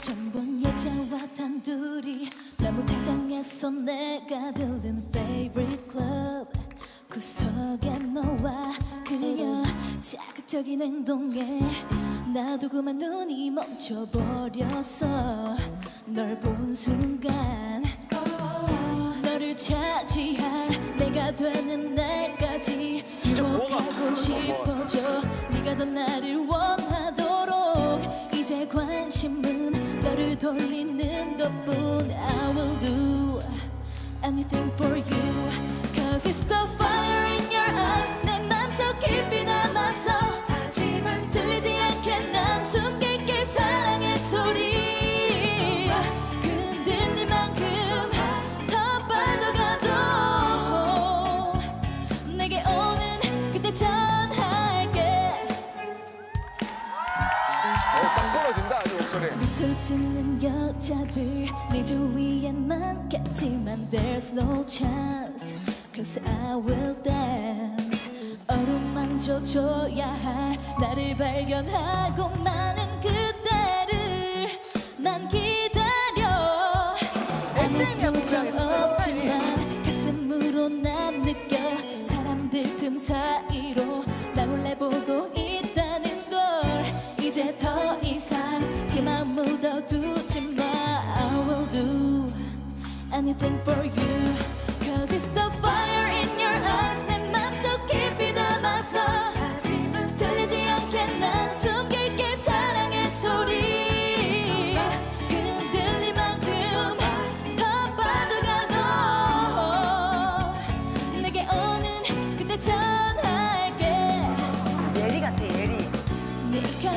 전번 여자와 단둘이 나무 대장에서 내가 들른 favorite club. 구석에 너와 그녀 자극적인 행동에 나도 그만 눈이 멈춰버렸어 널 본 순간 돌리는 것뿐 I will do anything for you Cause it's the fire 짓는 여자들 내 주위엔 많겠지만 There's no chance Cause I will dance. 얼음만 젖줘야 할 나를 발견하고 많은 그대를 난 기다려. 표정 없지 anything for you. Cause it's the fire in your eyes. 내 맘속 깊이 담아서 하지만 들리지 않게 난 숨길게 사랑의 소리. 흔들릴 만큼 더 빠져가도 내게 오는 그때 전할게. 예리 같아 예리. 네가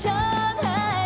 전할